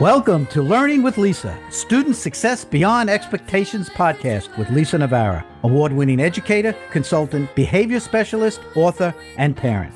Welcome to Learning with Lisa, Student Success Beyond Expectations podcast with Lisa Navarra, award winning educator, consultant, behavior specialist, author, and parent.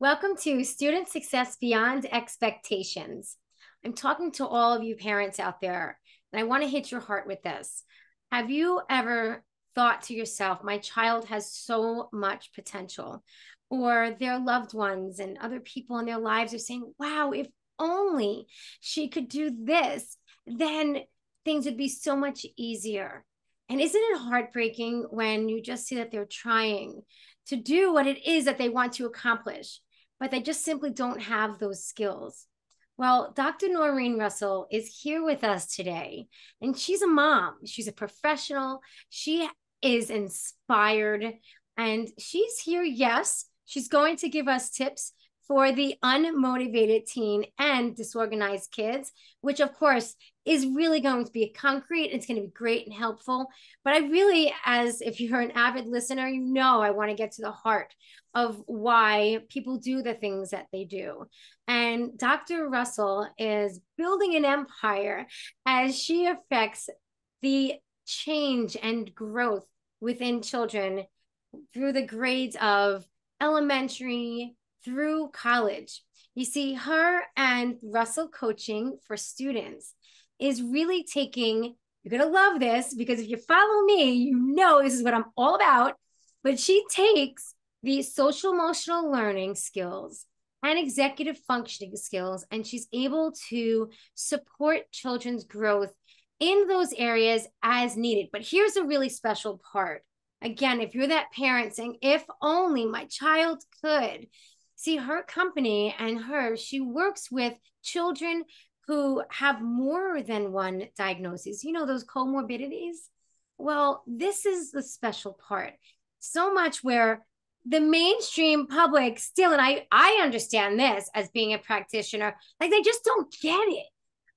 Welcome to Student Success Beyond Expectations. I'm talking to all of you parents out there, and I want to hit your heart with this. Have you ever thought to yourself, my child has so much potential? Or their loved ones and other people in their lives are saying, wow, if only she could do this, then things would be so much easier. And isn't it heartbreaking when you just see that they're trying to do what it is that they want to accomplish, but they just simply don't have those skills? Well, Dr. Norrine Russell is here with us today, and she's a mom. She's a professional. She is inspired, and she's here. Yes, she's going to give us tips for the unmotivated teen and disorganized kids, which of course is really going to be concrete. It's going to be great and helpful. But I really, as if you're an avid listener, you know I want to get to the heart of why people do the things that they do. And Dr. Russell is building an empire as she affects the change and growth within children through the grades of elementary, through college. You see, her and Russell Coaching for Students is really taking, you're going to love this because if you follow me, you know this is what I'm all about. But she takes these social emotional learning skills and executive functioning skills, and she's able to support children's growth in those areas as needed. But here's a really special part. Again, if you're that parent saying, if only my child could, see her company and her she works with children who have more than one diagnosis. You know those comorbidities? Well this is the special part. So much where the mainstream public still and i i understand this as being a practitioner like they just don't get it.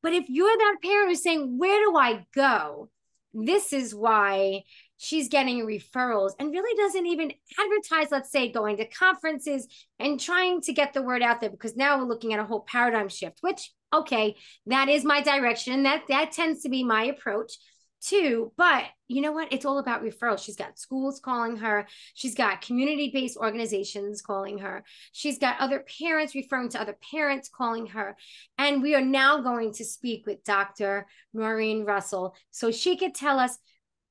But if you're that parent who's saying where do i go? This is why she's getting referrals and really doesn't even advertise, let's say, going to conferences and trying to get the word out there because now we're looking at a whole paradigm shift, which, okay, that is my direction. That that tends to be my approach too. But you know what? It's all about referrals. She's got schools calling her. She's got community based organizations calling her. She's got other parents referring to other parents calling her. And we are now going to speak with Dr. Maureen Russell so she could tell us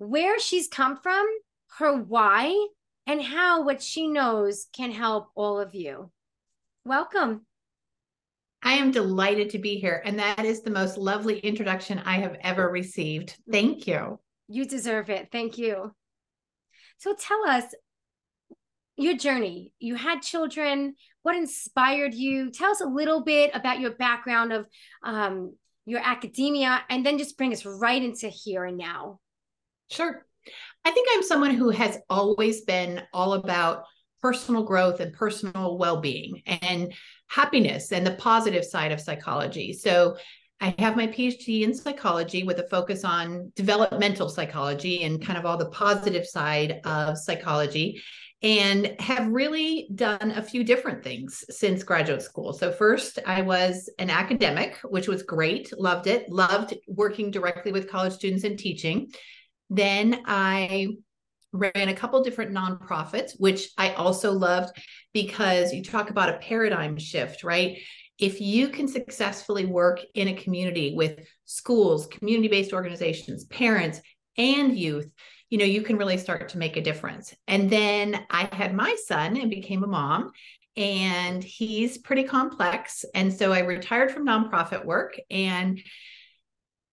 where she's come from, her why, and how what she knows can help all of you. Welcome. I am delighted to be here. And that is the most lovely introduction I have ever received. Thank you. You deserve it. Thank you. So tell us your journey. You had children. What inspired you? Tell us a little bit about your background of um, your academia, and then just bring us right into here and now. Sure. I think I'm someone who has always been all about personal growth and personal well being and happiness and the positive side of psychology. So I have my PhD in psychology with a focus on developmental psychology and kind of all the positive side of psychology and have really done a few different things since graduate school. So, first, I was an academic, which was great, loved it, loved working directly with college students and teaching. Then I ran a couple different nonprofits, which I also loved because you talk about a paradigm shift, right? If you can successfully work in a community with schools, community based organizations, parents, and youth, you know, you can really start to make a difference. And then I had my son and became a mom, and he's pretty complex. And so I retired from nonprofit work and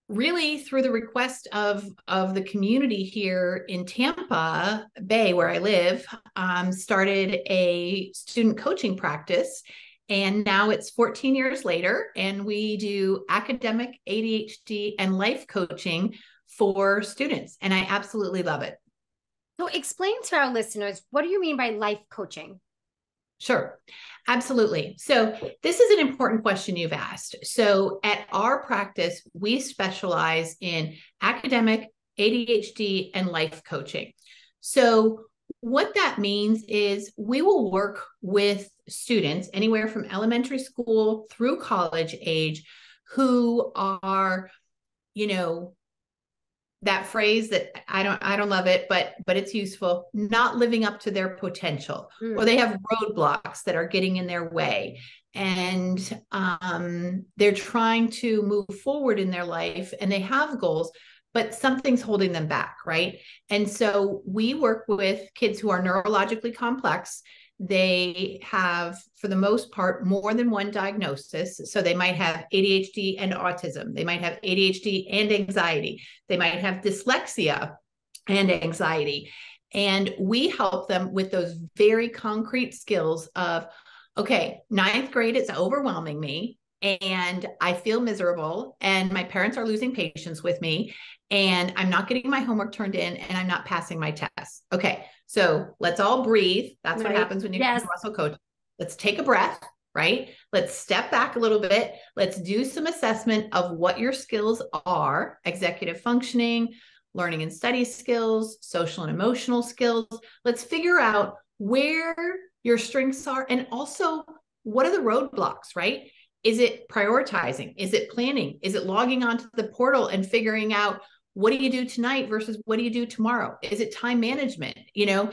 really through the request of of the community here in Tampa Bay, where I live, um, started a student coaching practice. And now it's 14 years later, and we do academic ADHD and life coaching for students. And I absolutely love it. So, explain to our listeners what do you mean by life coaching? Sure, absolutely. So, this is an important question you've asked. So, at our practice, we specialize in academic, ADHD, and life coaching. So, what that means is we will work with students anywhere from elementary school through college age who are, you know, that phrase that I don't I don't love it, but but it's useful, not living up to their potential, mm. or they have roadblocks that are getting in their way. And um, they're trying to move forward in their life and they have goals, but something's holding them back, right? And so we work with kids who are neurologically complex they have, for the most part, more than one diagnosis. So they might have ADHD and autism. They might have ADHD and anxiety. They might have dyslexia and anxiety. And we help them with those very concrete skills of, okay, ninth grade, it's overwhelming me and I feel miserable, and my parents are losing patience with me, and I'm not getting my homework turned in, and I'm not passing my tests. Okay, so let's all breathe. That's right. what happens when you yes. Russell coach. Let's take a breath, right? Let's step back a little bit. Let's do some assessment of what your skills are executive functioning, learning and study skills, social and emotional skills. Let's figure out where your strengths are and also what are the roadblocks, right? Is it prioritizing? Is it planning? Is it logging onto the portal and figuring out what do you do tonight versus what do you do tomorrow is it time management you know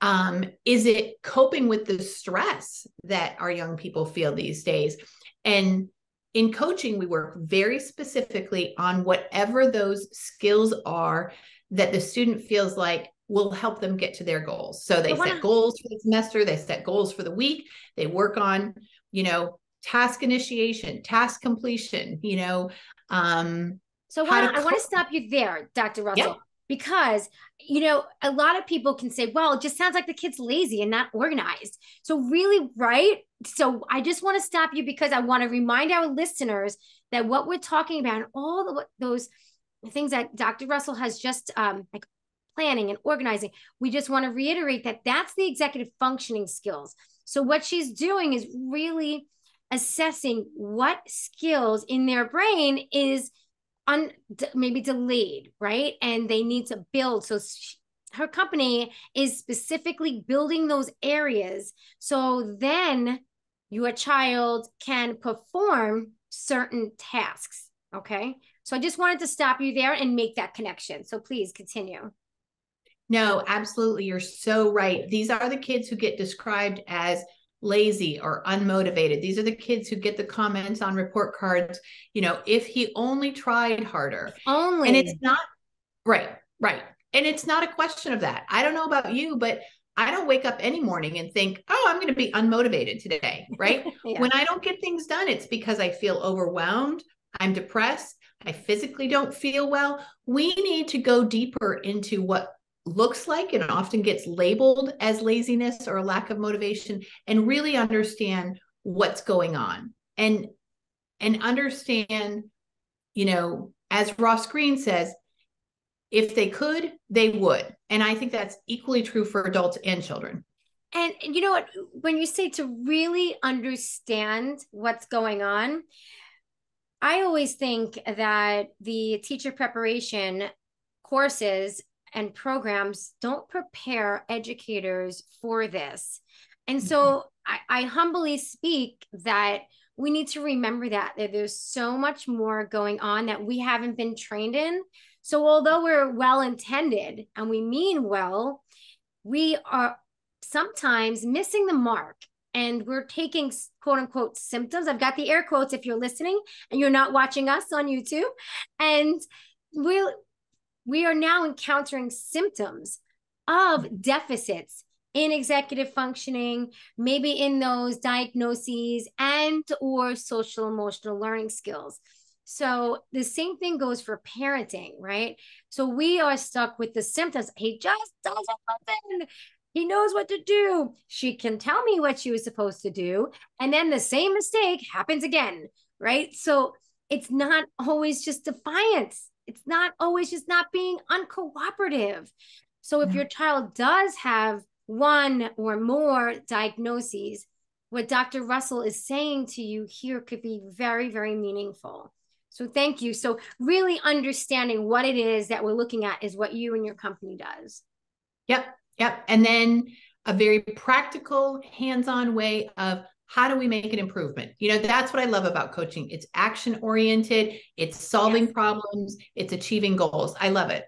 um, is it coping with the stress that our young people feel these days and in coaching we work very specifically on whatever those skills are that the student feels like will help them get to their goals so they set goals for the semester they set goals for the week they work on you know task initiation task completion you know um so I, I want to stop you there, Dr. Russell, yep. because you know a lot of people can say, "Well, it just sounds like the kid's lazy and not organized." So really, right? So I just want to stop you because I want to remind our listeners that what we're talking about, and all the, those things that Dr. Russell has just um, like planning and organizing, we just want to reiterate that that's the executive functioning skills. So what she's doing is really assessing what skills in their brain is un maybe delayed, right? And they need to build. So she, her company is specifically building those areas. So then your child can perform certain tasks. Okay. So I just wanted to stop you there and make that connection. So please continue. No, absolutely. You're so right. These are the kids who get described as lazy or unmotivated. These are the kids who get the comments on report cards, you know, if he only tried harder. Only. And it's not right, right. And it's not a question of that. I don't know about you, but I don't wake up any morning and think, oh, I'm going to be unmotivated today, right? yeah. When I don't get things done, it's because I feel overwhelmed, I'm depressed, I physically don't feel well. We need to go deeper into what looks like and often gets labeled as laziness or a lack of motivation and really understand what's going on and and understand you know as Ross Greene says if they could they would. And i think that's equally true for adults and children. And you know what? When you say to really understand what's going on i always think that the teacher preparation courses and programs don't prepare educators for this. And so mm-hmm. I, I, humbly speak that we need to remember that, that there's so much more going on that we haven't been trained in. So although we're well intended and we mean well, we are sometimes missing the mark and we're taking quote unquote symptoms. I've got the air quotes if you're listening and you're not watching us on YouTube. And we're we are now encountering symptoms of deficits in executive functioning maybe in those diagnoses and or social emotional learning skills. So the same thing goes for parenting right? So we are stuck with the symptoms. He just doesn't listen. He knows what to do. She can tell me what she was supposed to do and then the same mistake happens again right? So it's not always just defiance it's not always just not being uncooperative. So if yeah. your child does have one or more diagnoses, what Dr. Russell is saying to you here could be very, very meaningful. So thank you. So really understanding what it is that we're looking at is what you and your company does. Yep. Yep. And then a very practical, hands-on way of how do we make an improvement? You know that's what i love about coaching. It's action oriented it's solving yes. problems it's achieving goals. I love it.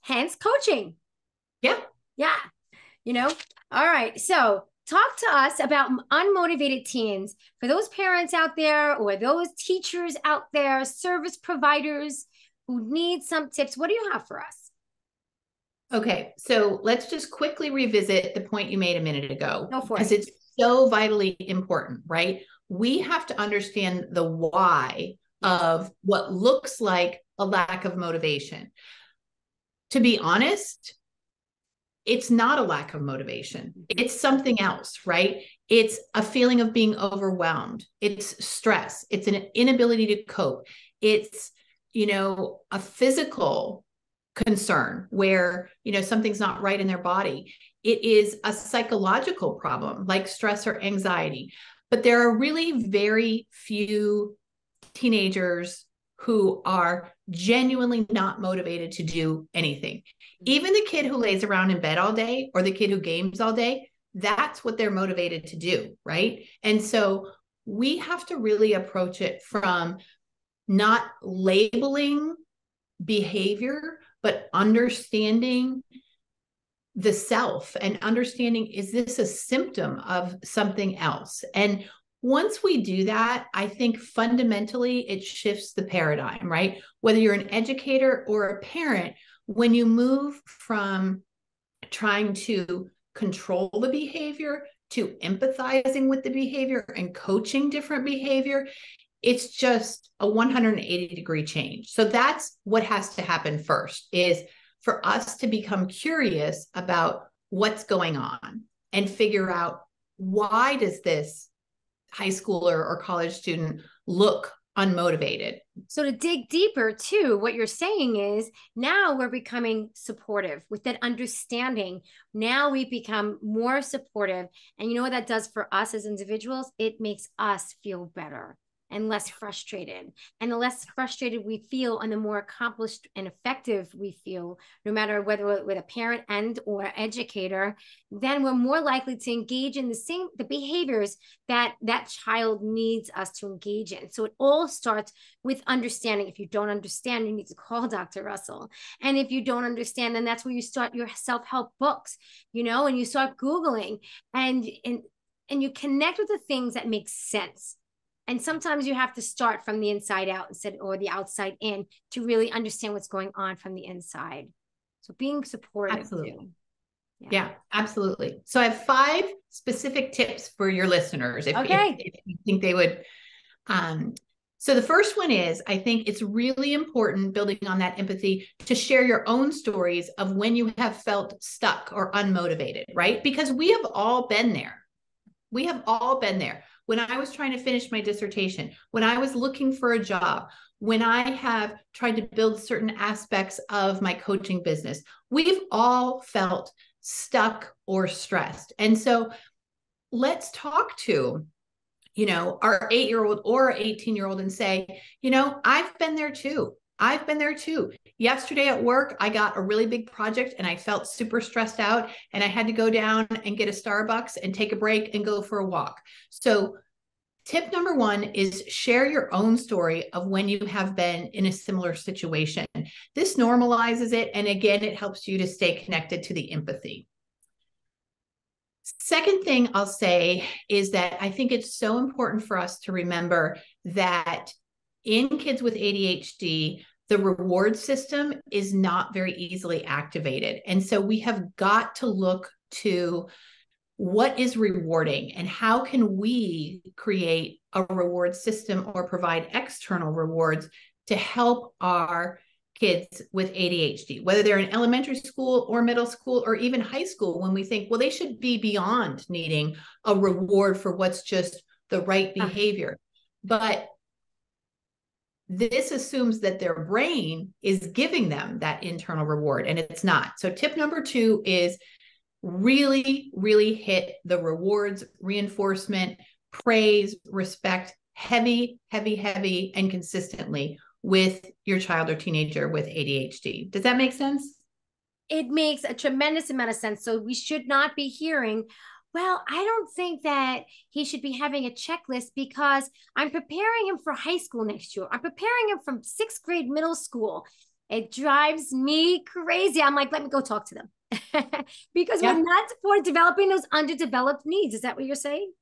Hence coaching. Yeah. Yeah. You know? All right. So talk to us about unmotivated teens. For those parents out there or those teachers out there service providers who need some tips what do you have for us? Okay. So let's just quickly revisit the point you made a minute ago because it. it's so vitally important right we have to understand the why of what looks like a lack of motivation to be honest it's not a lack of motivation. It's something else, right? It's a feeling of being overwhelmed. It's stress. It's an inability to cope. It's, you know, a physical concern where, you know, something's not right in their body. It is a psychological problem like stress or anxiety. But there are really very few teenagers who are genuinely not motivated to do anything. Even the kid who lays around in bed all day or the kid who games all day, that's what they're motivated to do. Right. And so we have to really approach it from not labeling behavior, but understanding the self and understanding is this a symptom of something else? And once we do that, I think fundamentally it shifts the paradigm, right? Whether you're an educator or a parent, when you move from trying to control the behavior to empathizing with the behavior and coaching different behavior, it's just a 180 degree change. So that's what has to happen first is for us to become curious about what's going on and figure out why does this high schooler or college student look unmotivated. So to dig deeper too, what you're saying is now we're becoming supportive with that understanding. Now we become more supportive. And you know what that does for us as individuals? It makes us feel better and less frustrated. And the less frustrated we feel and the more accomplished and effective we feel, no matter whether with a parent and or educator, then we're more likely to engage in the same the behaviors that that child needs us to engage in. So it all starts with understanding. If you don't understand, you need to call Dr. Russell. And if you don't understand, then that's where you start your self-help books, you know, and you start Googling and and and you connect with the things that make sense and sometimes you have to start from the inside out instead or the outside in to really understand what's going on from the inside so being supportive absolutely yeah. yeah. absolutely so i have five specific tips for your listeners if, okay. if, if you think they would um, so the first one is I think it's really important building on that empathy to share your own stories of when you have felt stuck or unmotivated, right? Because we have all been there. We have all been there when I was trying to finish my dissertation, when I was looking for a job, when I have tried to build certain aspects of my coaching business, we've all felt stuck or stressed. And so let's talk to you know our 8 year old or 18 year old and say you know i've been there too I've been there too. Yesterday at work, I got a really big project and I felt super stressed out and I had to go down and get a Starbucks and take a break and go for a walk. So, tip number one is share your own story of when you have been in a similar situation. This normalizes it. And again, it helps you to stay connected to the empathy. Second thing I'll say is that I think it's so important for us to remember that in kids with ADHD, the reward system is not very easily activated. And so we have got to look to what is rewarding and how can we create a reward system or provide external rewards to help our kids with ADHD, whether they're in elementary school or middle school or even high school, when we think, well, they should be beyond needing a reward for what's just the right behavior. But this assumes that their brain is giving them that internal reward and it's not. So, tip number two is really, really hit the rewards, reinforcement, praise, respect, heavy, heavy, heavy, and consistently with your child or teenager with ADHD. Does that make sense? It makes a tremendous amount of sense. So, we should not be hearing, well, I don't think that he should be having a checklist because I'm preparing him for high school next year. I'm preparing him from sixth grade middle school. It drives me crazy. I'm like, let me go talk to them because yeah. we're not for developing those underdeveloped needs. Is that what you're saying?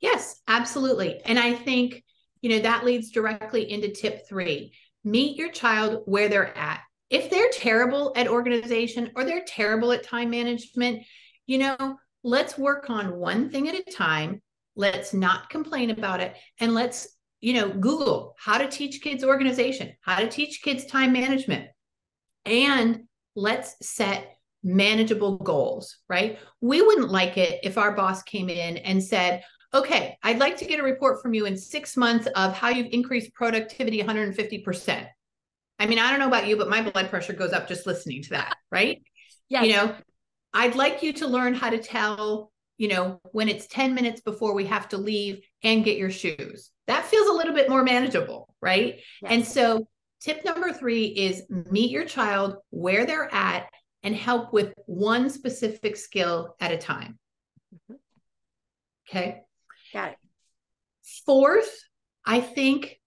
Yes, absolutely. And I think, you know, that leads directly into tip three meet your child where they're at. If they're terrible at organization or they're terrible at time management, you know, let's work on one thing at a time. Let's not complain about it. And let's, you know, Google how to teach kids organization, how to teach kids time management. And let's set manageable goals, right? We wouldn't like it if our boss came in and said, okay, I'd like to get a report from you in six months of how you've increased productivity 150%. I mean, I don't know about you, but my blood pressure goes up just listening to that, right? Yeah. You know, I'd like you to learn how to tell, you know, when it's 10 minutes before we have to leave and get your shoes. That feels a little bit more manageable, right? Yes. And so, tip number three is meet your child where they're at and help with one specific skill at a time. Mm-hmm. Okay. Got it. Fourth, I think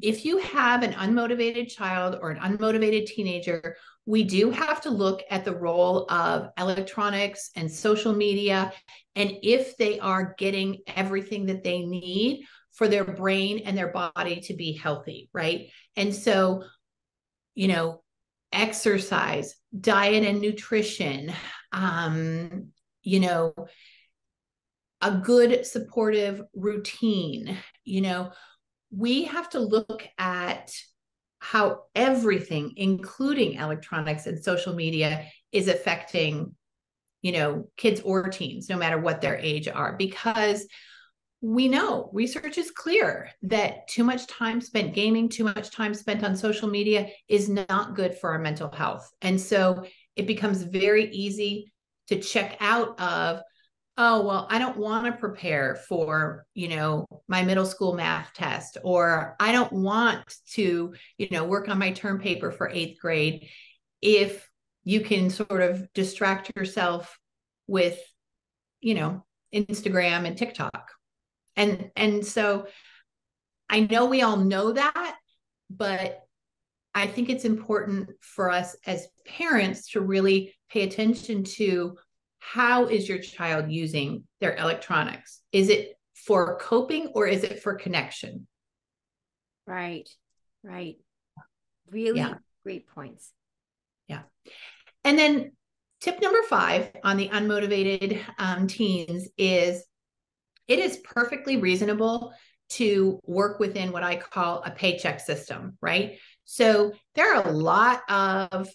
if you have an unmotivated child or an unmotivated teenager, we do have to look at the role of electronics and social media and if they are getting everything that they need for their brain and their body to be healthy, right? And so, you know, exercise, diet and nutrition, um, you know, a good supportive routine. You know, we have to look at how everything, including electronics and social media, is affecting, you know, kids or teens, no matter what their age are, because we know research is clear that too much time spent gaming, too much time spent on social media is not good for our mental health. And so it becomes very easy to check out of oh well i don't want to prepare for you know my middle school math test or i don't want to you know work on my term paper for eighth grade if you can sort of distract yourself with you know instagram and tiktok. And and so i know we all know that but i think it's important for us as parents to really pay attention to how is your child using their electronics? Is it for coping or is it for connection? Right, right. Really yeah. great points. Yeah. And then tip number five on the unmotivated um, teens is it is perfectly reasonable to work within what I call a paycheck system, right? So there are a lot of,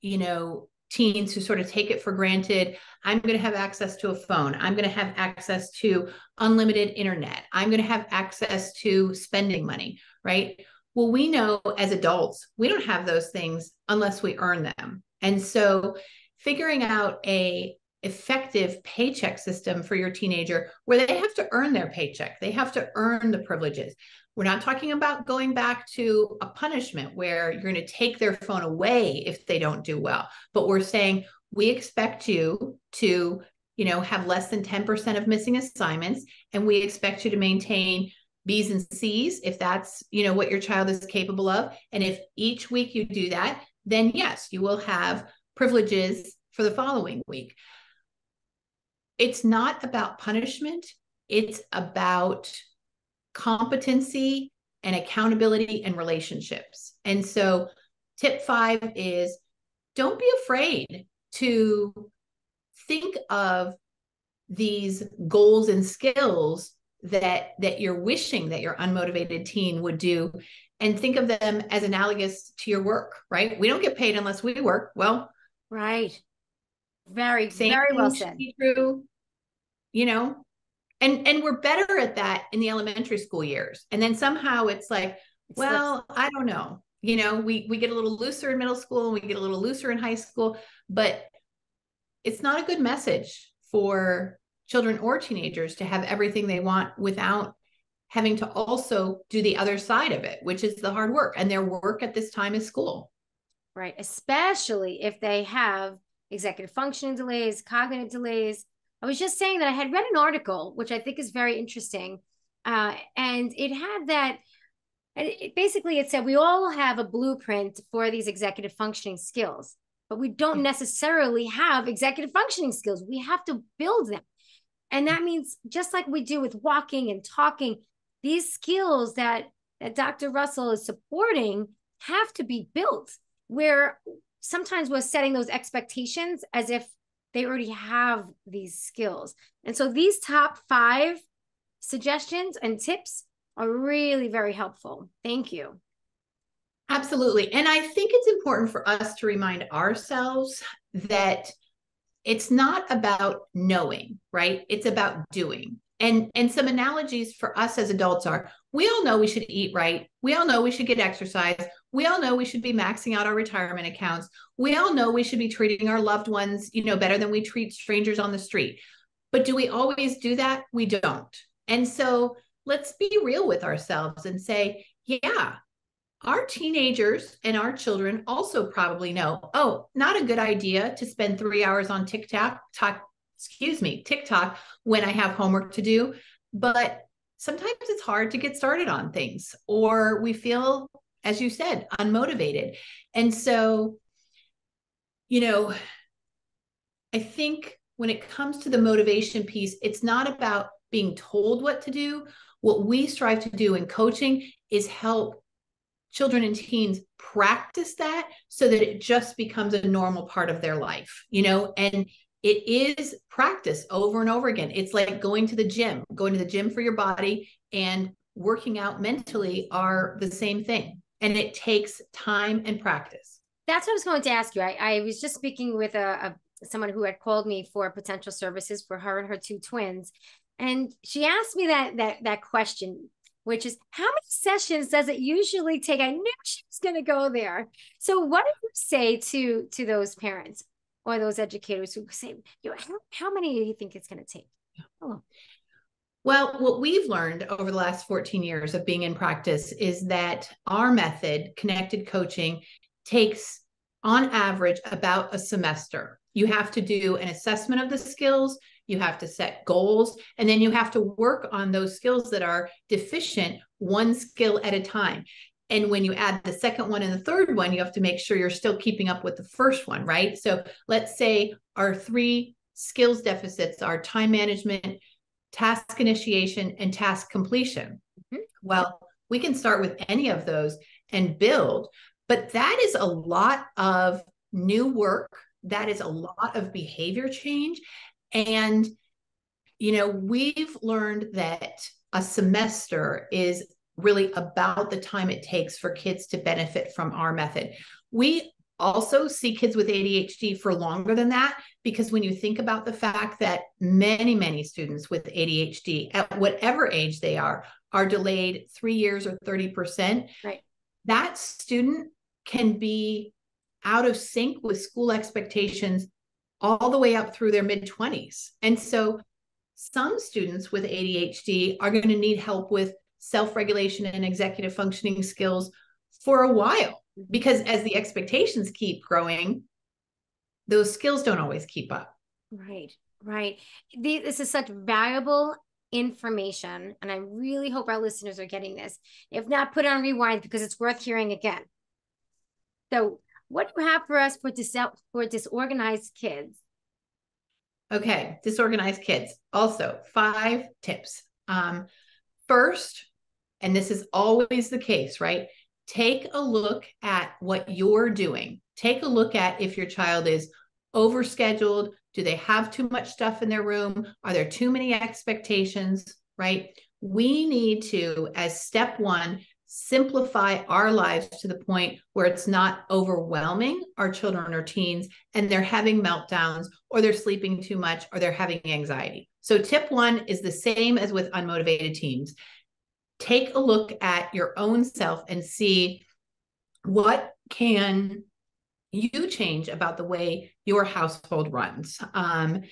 you know, teens who sort of take it for granted. I'm going to have access to a phone. I'm going to have access to unlimited internet. I'm going to have access to spending money, right? Well, we know as adults, we don't have those things unless we earn them. And so figuring out a effective paycheck system for your teenager where they have to earn their paycheck. They have to earn the privileges. We're not talking about going back to a punishment where you're going to take their phone away if they don't do well, but we're saying we expect you to, you know, have less than 10% of missing assignments and we expect you to maintain B's and C's if that's, you know, what your child is capable of. And if each week you do that, then yes, you will have privileges for the following week. It's not about punishment, it's about competency and accountability and relationships. And so, tip five is don't be afraid to think of these goals and skills that that you're wishing that your unmotivated teen would do and think of them as analogous to your work right? We don't get paid unless we work. Well right. Very very well said. true you know and and we're better at that in the elementary school years. And then somehow it's like well i don't know. You know we we get a little looser in middle school and we get a little looser in high school but it's not a good message for children or teenagers to have everything they want without having to also do the other side of it which is the hard work and their work at this time is school. Right especially if they have executive functioning delays cognitive delays I was just saying that I had read an article, which I think is very interesting. Uh, and it had that, it, basically, it said we all have a blueprint for these executive functioning skills, but we don't necessarily have executive functioning skills. We have to build them. And that means just like we do with walking and talking, these skills that, that Dr. Russell is supporting have to be built where sometimes we're setting those expectations as if they already have these skills. And so these top five suggestions and tips are really very helpful. Thank you. Absolutely. And I think it's important for us to remind ourselves that it's not about knowing, right? It's about doing. And and some analogies for us as adults are we all know we should eat right. We all know we should get exercise. We all know we should be maxing out our retirement accounts. We all know we should be treating our loved ones, you know, better than we treat strangers on the street. But do we always do that? We don't. And so let's be real with ourselves and say, yeah, our teenagers and our children also probably know, oh, not a good idea to spend three hours on TikTok, talk, excuse me, TikTok when I have homework to do. But sometimes it's hard to get started on things, or we feel, as you said, unmotivated. And so, you know, I think when it comes to the motivation piece, it's not about being told what to do. What we strive to do in coaching is help children and teens practice that so that it just becomes a normal part of their life, you know, and it is practice over and over again. It's like going to the gym, going to the gym for your body and working out mentally are the same thing. And it takes time and practice. That's what I was going to ask you. I, I was just speaking with a, a someone who had called me for potential services for her and her two twins. And she asked me that that that question, which is how many sessions does it usually take? I knew she was going to go there. So what do you say to to those parents or those educators who say, you know, how, how many do you think it's going to take? Oh. Well, what we've learned over the last 14 years of being in practice is that our method, connected coaching, takes on average about a semester. You have to do an assessment of the skills, you have to set goals, and then you have to work on those skills that are deficient one skill at a time. And when you add the second one and the third one, you have to make sure you're still keeping up with the first one, right? So let's say our three skills deficits are time management, task initiation, and task completion. Mm-hmm. Well, we can start with any of those and build, but that is a lot of new work. That is a lot of behavior change. And, you know, we've learned that a semester is really about the time it takes for kids to benefit from our method. We also see kids with ADHD for longer than that because when you think about the fact that many, many students with ADHD at whatever age they are are delayed three years or 30%, right. that student can be out of sync with school expectations all the way up through their mid 20s. And so some students with ADHD are going to need help with self regulation and executive functioning skills for a while. Because as the expectations keep growing, those skills don't always keep up. Right, right. This is such valuable information, and I really hope our listeners are getting this. If not, put on rewind because it's worth hearing again. So, what do you have for us for dis- for disorganized kids? Okay, disorganized kids. Also, five tips. Um, first, and this is always the case, right? Take a look at what you're doing. Take a look at if your child is overscheduled. Do they have too much stuff in their room? Are there too many expectations, right? We need to, as step one, simplify our lives to the point where it's not overwhelming our children or teens and they're having meltdowns or they're sleeping too much or they're having anxiety. So, tip one is the same as with unmotivated teens take a look at your own self and see what can you change about the way your household runs. Um,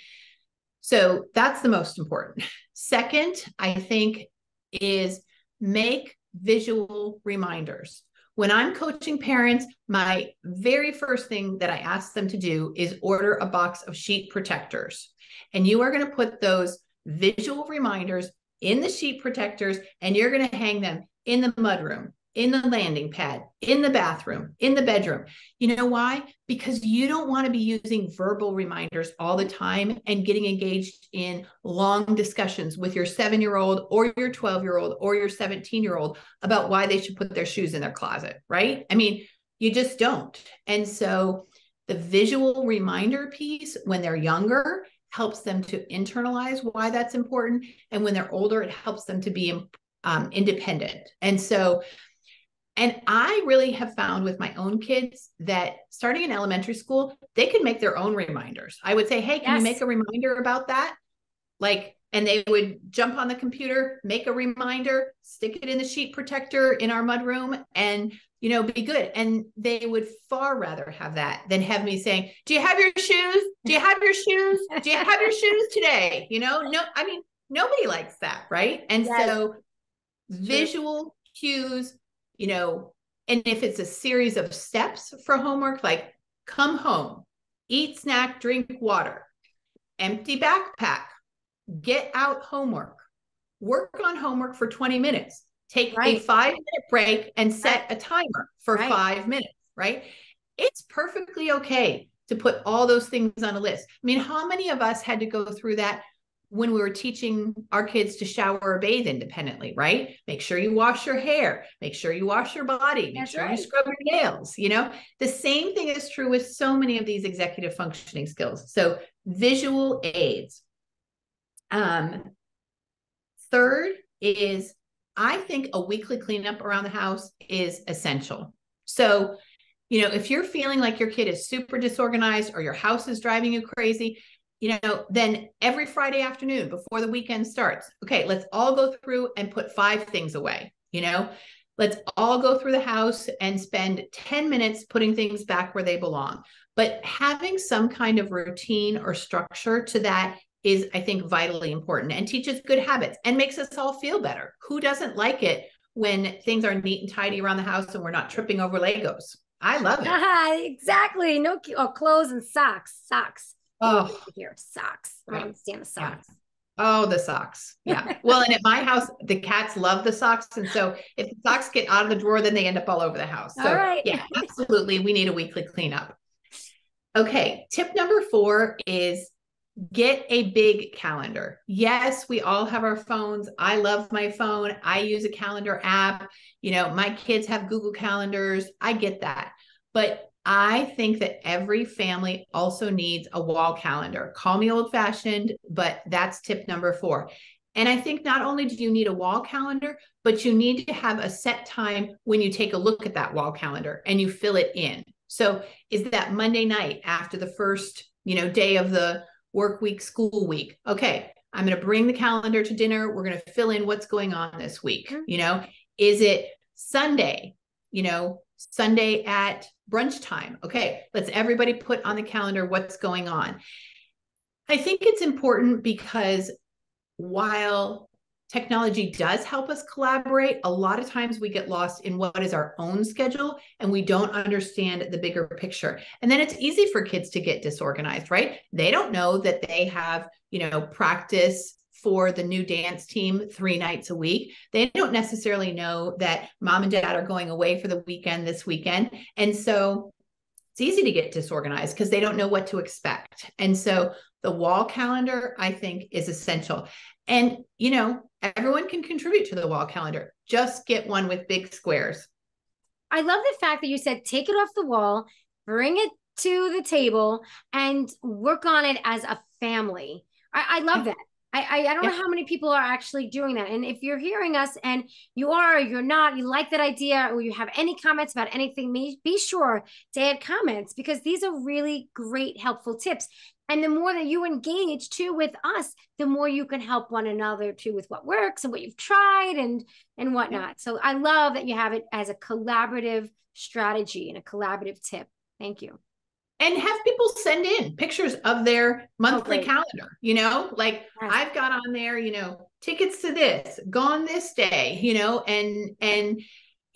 so that's the most important. Second i think is make visual reminders. When i'm coaching parents my very first thing that i ask them to do is order a box of sheet protectors. And you are going to put those visual reminders in the sheet protectors and you're going to hang them in the mudroom, in the landing pad, in the bathroom, in the bedroom. You know why? Because you don't want to be using verbal reminders all the time and getting engaged in long discussions with your seven year old or your 12 year old or your 17 year old about why they should put their shoes in their closet, right? I mean, you just don't. And so the visual reminder piece when they're younger helps them to internalize why that's important. And when they're older, it helps them to be um, independent. And so and I really have found with my own kids that starting in elementary school, they can make their own reminders. I would say, Hey, can yes. you make a reminder about that? Like, and they would jump on the computer, make a reminder, stick it in the sheet protector in our mudroom, and you know, be good. And they would far rather have that than have me saying, Do you have your shoes? Do you have your shoes? Do you have your shoes today? You know, no, I mean, nobody likes that, right? And yes. so visual cues you know, and if it's a series of steps for homework, like come home, eat snack, drink water, empty backpack, get out homework, work on homework for 20 minutes, take right. a five minute break and set a timer for right. five minutes, right? It's perfectly okay to put all those things on a list. I mean, how many of us had to go through that when we were teaching our kids to shower or bathe independently, right? Make sure you wash your hair, make sure you wash your body, make That's sure right. you scrub your nails. You know, the same thing is true with so many of these executive functioning skills. So, visual aids. Um, third is I think a weekly cleanup around the house is essential. So, you know, if you're feeling like your kid is super disorganized or your house is driving you crazy, you know, then every Friday afternoon before the weekend starts, okay, let's all go through and put five things away. You know, let's all go through the house and spend 10 minutes putting things back where they belong. But having some kind of routine or structure to that is, I think, vitally important and teaches good habits and makes us all feel better. Who doesn't like it when things are neat and tidy around the house and we're not tripping over Legos? I love it. exactly. No oh, clothes and socks. Socks. Oh, here socks. I don't stand the socks. Oh, the socks. Yeah. well, and at my house, the cats love the socks. And so if the socks get out of the drawer, then they end up all over the house. So, all right. yeah, absolutely. We need a weekly cleanup. Okay. Tip number four is get a big calendar. Yes, we all have our phones. I love my phone. I use a calendar app. You know, my kids have Google calendars. I get that. But I think that every family also needs a wall calendar. Call me old fashioned, but that's tip number four. And I think not only do you need a wall calendar, but you need to have a set time when you take a look at that wall calendar and you fill it in. So is that Monday night after the first, you know, day of the work week, school week? Okay, I'm going to bring the calendar to dinner. We're going to fill in what's going on this week. Mm-hmm. You know, is it Sunday? You know, Sunday at brunch time. Okay, let's everybody put on the calendar what's going on. I think it's important because while technology does help us collaborate, a lot of times we get lost in what is our own schedule and we don't understand the bigger picture. And then it's easy for kids to get disorganized, right? They don't know that they have, you know, practice for the new dance team three nights a week. They don't necessarily know that mom and dad are going away for the weekend this weekend. And so it's easy to get disorganized because they don't know what to expect. And so the wall calendar, I think, is essential. And, you know, everyone can contribute to the wall calendar. Just get one with big squares. I love the fact that you said take it off the wall, bring it to the table, and work on it as a family. I, I love that. I, I, don't yeah. know how many people are actually doing that. And if you're hearing us and you are, or you're not, you like that idea, or you have any comments about anything, be sure to add comments because these are really great, helpful tips. And the more that you engage too with us, the more you can help one another too with what works and what you've tried and and whatnot. Yeah. So I love that you have it as a collaborative strategy and a collaborative tip. Thank you and have people send in pictures of their monthly oh, calendar you know like yes. i've got on there you know tickets to this gone this day you know and and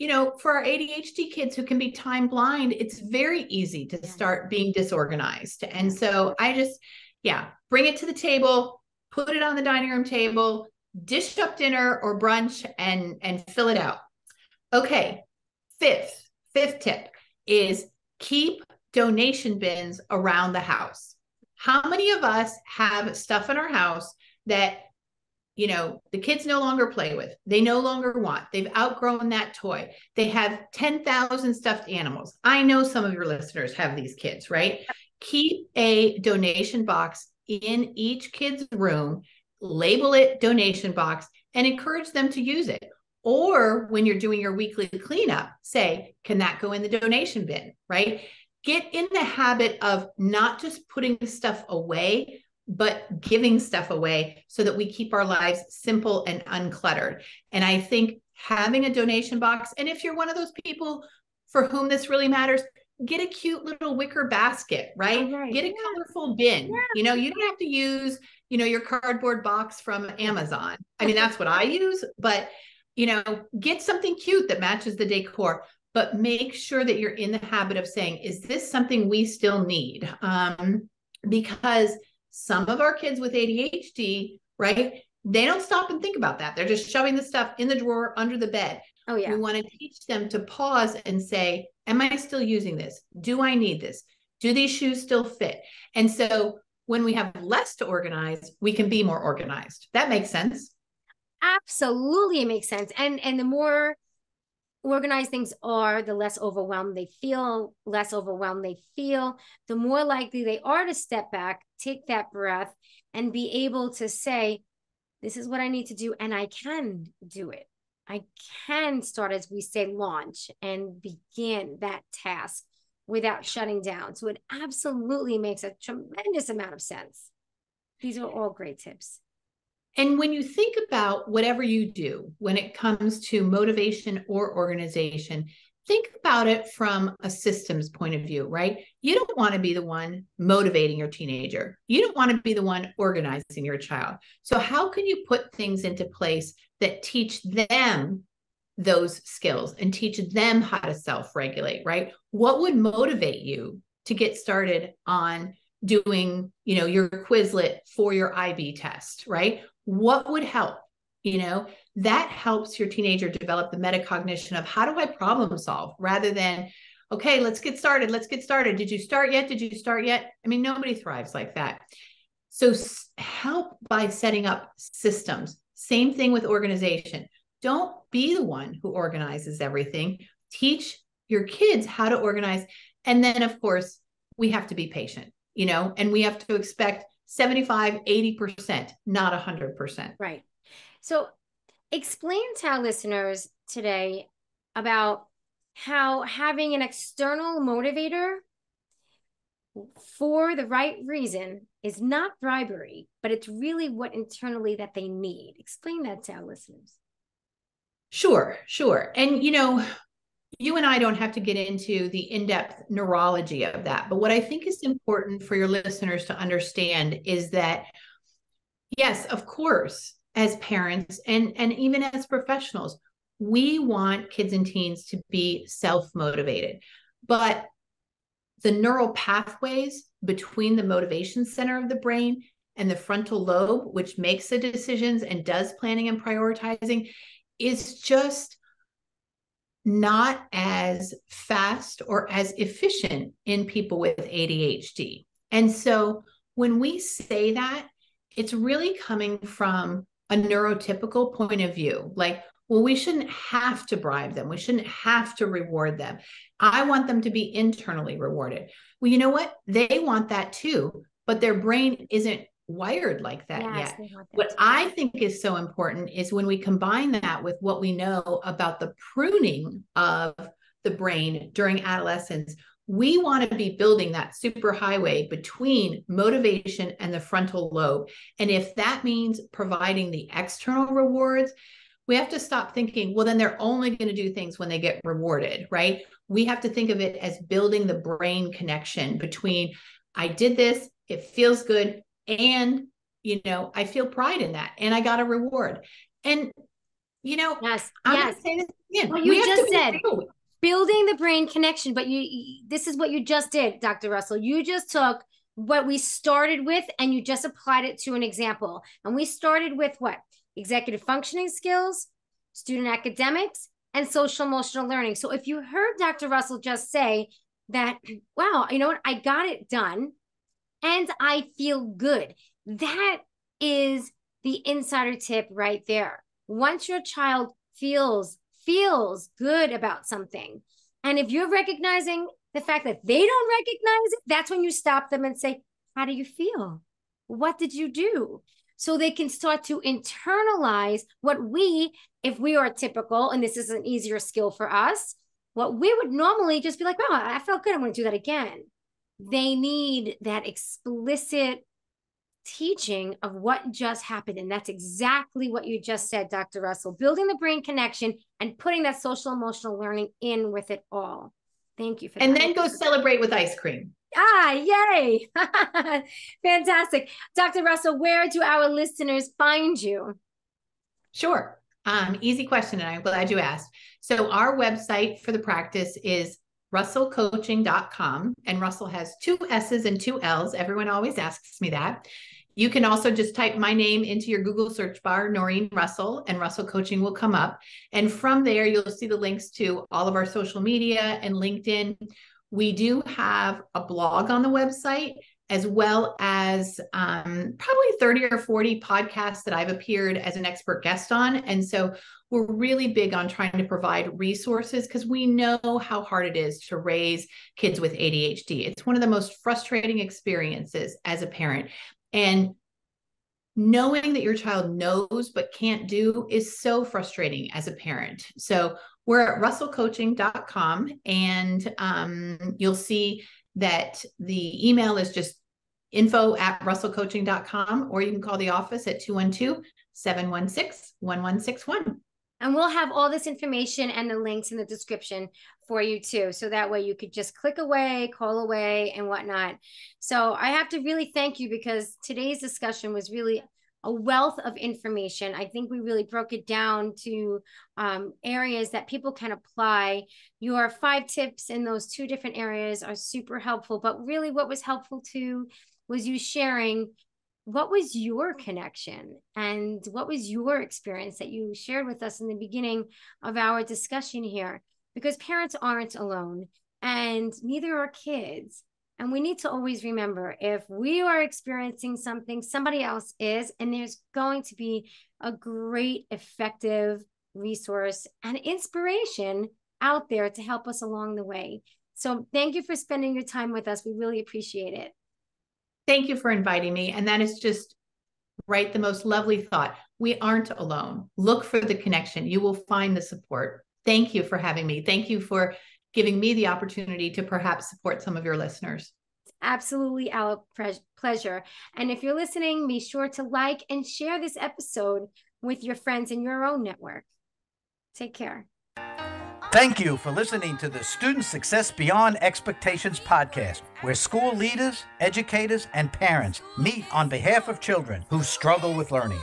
you know for our adhd kids who can be time blind it's very easy to start being disorganized and so i just Yeah, bring it to the table, put it on the dining room table, dish up dinner or brunch and and fill it out. Okay. Fifth, fifth tip is keep donation bins around the house. How many of us have stuff in our house that you know the kids no longer play with they no longer want they've outgrown that toy. They have 10,000 stuffed animals. I know some of your listeners have these kids right? Keep a donation box in each kid's room label it donation box and encourage them to use it. Or when you're doing your weekly cleanup say can that go in the donation bin? Right? Get in the habit of not just putting stuff away but giving stuff away so that we keep our lives simple and uncluttered. And I think having a donation box, and if you're one of those people for whom this really matters, get a cute little wicker basket, right? right. Get a yeah. colorful bin. Yeah. You know, you don't have to use, you know, your cardboard box from Amazon. I mean, that's what I use, but you know, get something cute that matches the decor but make sure that you're in the habit of saying, is this something we still need? Um, because some of our kids with ADHD, right? They don't stop and think about that. They're just shoving the stuff in the drawer under the bed. Oh, yeah. We want to teach them to pause and say, Am I still using this? Do I need this? Do these shoes still fit? And so when we have less to organize, we can be more organized. That makes sense. Absolutely, it makes sense. And and the more organized things are, the less overwhelmed they feel, less overwhelmed they feel, the more likely they are to step back, take that breath, and be able to say, This is what I need to do, and I can do it. I can start, as we say, launch and begin that task without shutting down. So it absolutely makes a tremendous amount of sense. These are all great tips. And when you think about whatever you do when it comes to motivation or organization, think about it from a systems point of view, right? You don't want to be the one motivating your teenager. You don't want to be the one organizing your child. So, how can you put things into place that teach them those skills and teach them how to self regulate, right? What would motivate you to get started on doing, you know, your Quizlet for your IB test, right? what would help? You know that helps your teenager develop the metacognition of how do i problem solve rather than okay let's get started let's get started. Did you start yet? Did you start yet? I mean nobody thrives like that. So help by setting up systems. Same thing with organization. Don't be the one who organizes everything. Teach your kids how to organize. And then of course we have to be patient you know and we have to expect 75, 80%, not 100%. Right. So explain to our listeners today about how having an external motivator for the right reason is not bribery, but it's really what internally that they need. Explain that to our listeners. Sure, sure. And you know, you and I don't have to get into the in depth neurology of that. But what I think is important for your listeners to understand is that, yes, of course, as parents and, and even as professionals, we want kids and teens to be self motivated. But the neural pathways between the motivation center of the brain and the frontal lobe, which makes the decisions and does planning and prioritizing, is just not as fast or as efficient in people with ADHD. And so when we say that, it's really coming from a neurotypical point of view. Like, well, we shouldn't have to bribe them. We shouldn't have to reward them. I want them to be internally rewarded. Well, you know what? They want that too, but their brain isn't wired like that yes, yet. That what too. I think is so important is when we combine that with what we know about the pruning of the brain during adolescence, we want to be building that superhighway between motivation and the frontal lobe. And if that means providing the external rewards, we have to stop thinking, well, then they're only going to do things when they get rewarded, right? We have to think of it as building the brain connection between I did this, it feels good, and you know i feel pride in that and i got a reward and you know yes I'm yes say this again. Well, you we just said building the brain connection but you this is what you just did dr russell you just took what we started with and you just applied it to an example. And we started with what? Executive functioning skills, student academics, and social emotional learning. So if you heard Dr. Russell just say that, wow, you know what? I got it done and I feel good. That is the insider tip right there. Once your child feels feels good about something, and if you're recognizing the fact that they don't recognize it, that's when you stop them and say, How do you feel? What did you do? So they can start to internalize what we, if we are typical, and this is an easier skill for us, what we would normally just be like, Wow, I felt good. I'm going to do that again. They need that explicit teaching of what just happened. And that's exactly what you just said, Dr. Russell building the brain connection and putting that social emotional learning in with it all. Thank you for and that. And then go celebrate with ice cream. Ah, yay. Fantastic. Dr. Russell, where do our listeners find you? Sure. Um, easy question, and I'm glad you asked. So, our website for the practice is russellcoaching.com, and Russell has two S's and two L's. Everyone always asks me that. You can also just type my name into your Google search bar, Norrine Russell, and Russell Coaching will come up. And from there, you'll see the links to all of our social media and LinkedIn. We do have a blog on the website, as well as um, probably 30 or 40 podcasts that I've appeared as an expert guest on. And so we're really big on trying to provide resources because we know how hard it is to raise kids with ADHD. It's one of the most frustrating experiences as a parent. And knowing that your child knows but can't do is so frustrating as a parent. So we're at russellcoaching.com and um, you'll see that the email is just info at russellcoaching.com or you can call the office at 212 716 1161. And we'll have all this information and the links in the description for you too. So that way you could just click away, call away, and whatnot. So I have to really thank you because today's discussion was really a wealth of information. I think we really broke it down to um, areas that people can apply. Your five tips in those two different areas are super helpful. But really, what was helpful too was you sharing what was your connection and what was your experience that you shared with us in the beginning of our discussion here? Because parents aren't alone and neither are kids. And we need to always remember if we are experiencing something, somebody else is, and there's going to be a great, effective resource and inspiration out there to help us along the way. So thank you for spending your time with us. We really appreciate it. Thank you for inviting me. And that is just right the most lovely thought. We aren't alone. Look for the connection. You will find the support. Thank you for having me. Thank you for giving me the opportunity to perhaps support some of your listeners. Absolutely our pre- pleasure. And if you're listening, be sure to like and share this episode with your friends in your own network. Take care. Thank you for listening to the Student Success Beyond Expectations podcast, where school leaders, educators, and parents meet on behalf of children who struggle with learning.